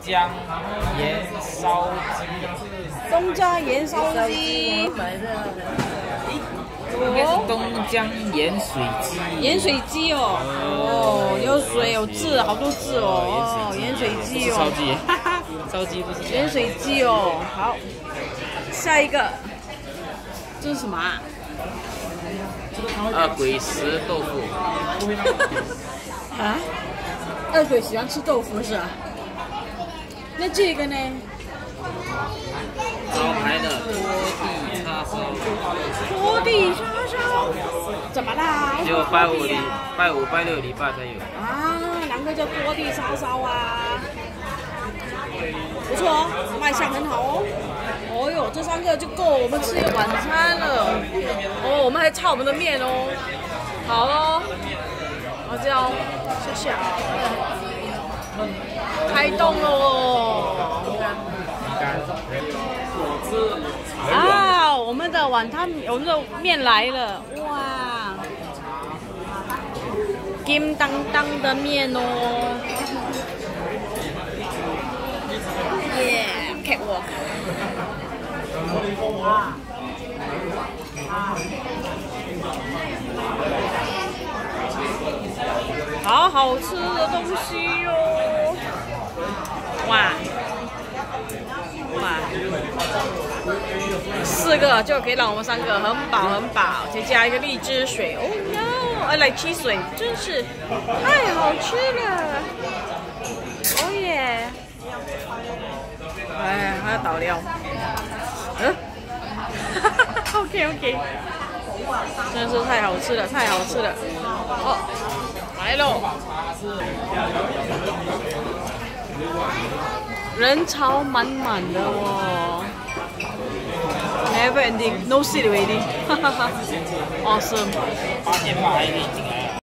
江盐烧鸡，东江盐烧鸡，应该是东江盐水鸡。盐水鸡哦，哦，有水有字，好多字哦，哦，盐水鸡哦，烧鸡，哈哈，烧鸡不是盐水鸡。哦，好，下一个，这是什么啊？啊，鬼食豆腐，啊？二鬼喜欢吃豆腐是吧？那这个呢？招牌的拖地叉烧，拖地叉烧，怎么啦？只有拜五礼拜五拜六礼拜才有。啊，难怪叫拖地叉烧啊！不错哦，卖相很好哦。哦哟，这三个就够我们吃一个晚餐了。哦，我们还差我们的面哦。好喽，好这样，谢谢。开动喽！们的晚餐，我们的面来了，哇！金当当的面哦，耶开锅。好好吃的东西哟、哇，四个就可以让我们三个很饱很饱，再加一个荔枝水，哦哟，哎来汽水，真是太好吃了，哦耶！哎，还要倒料，嗯，哈哈哈，OK OK，真是太好吃了，太好吃了，哦，来喽。人潮满满的哦。never ending. No seat waiting. awesome.